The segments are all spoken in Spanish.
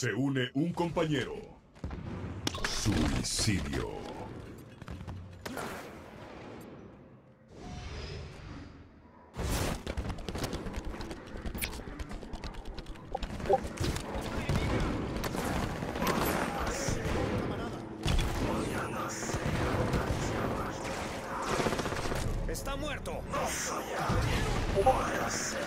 Se une un compañero. Suicidio. Se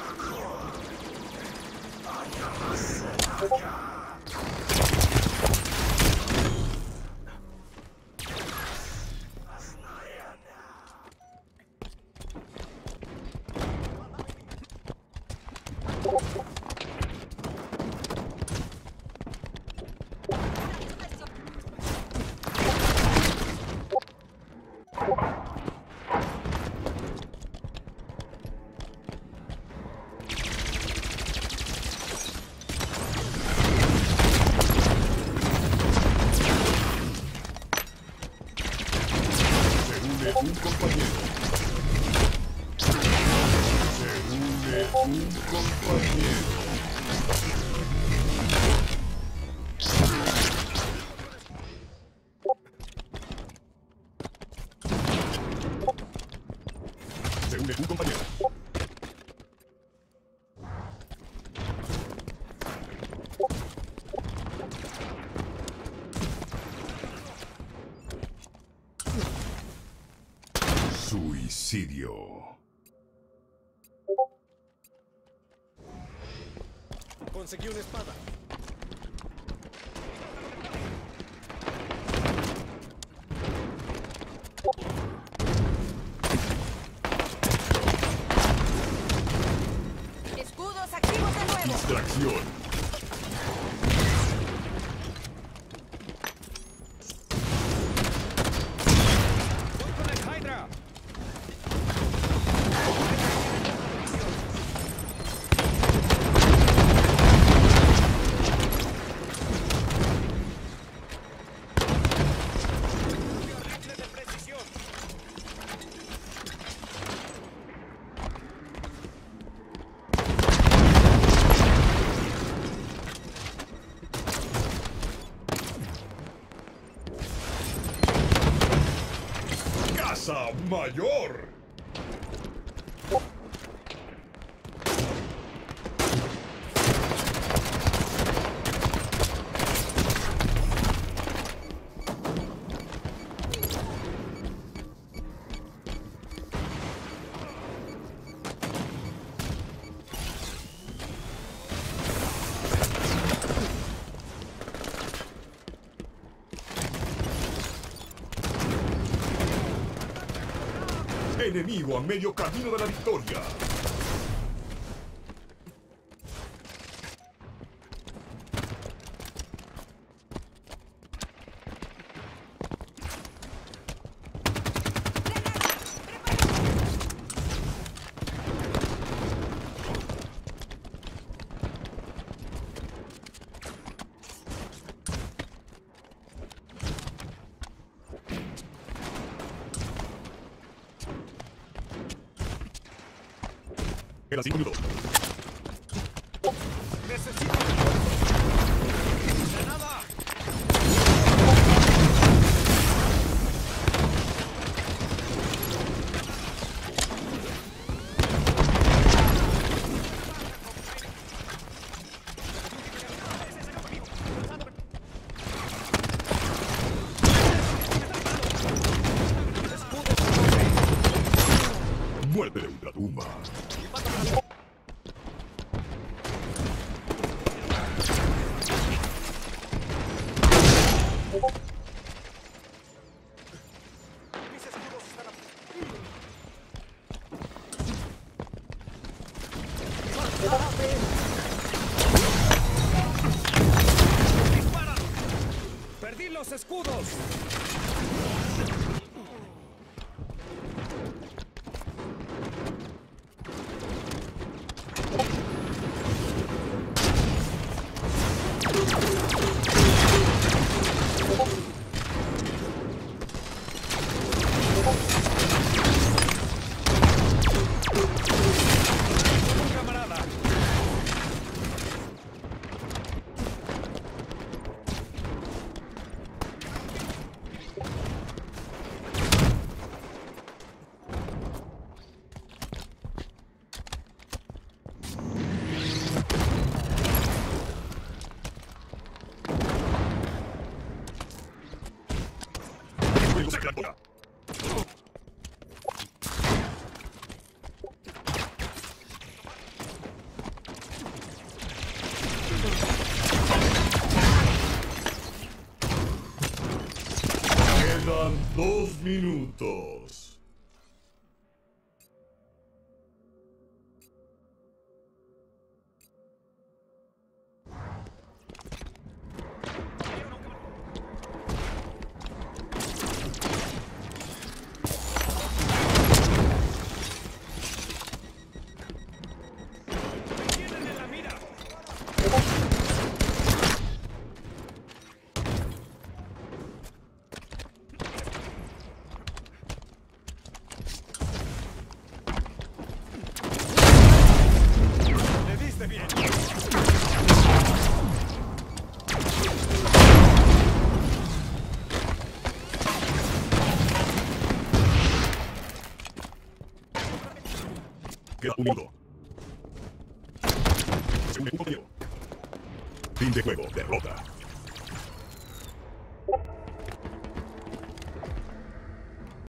Un compañero. Suicidio. Conseguí una espada. Escudos activos de nuevo. Distracción. Mayor. Enemigo a medio camino de la victoria. Queda 5 minutos. ¡Necesito! ¡Granada! Muerte de ultratumba. ¡Perdí los escudos! Quedan dos minutos. Queda un minuto. Se compañero. Fin de juego. Derrota.